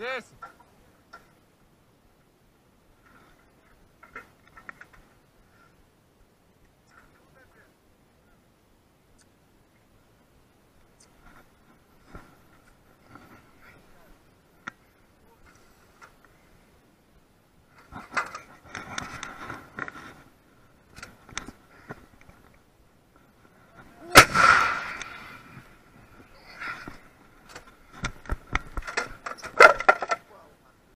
Desse?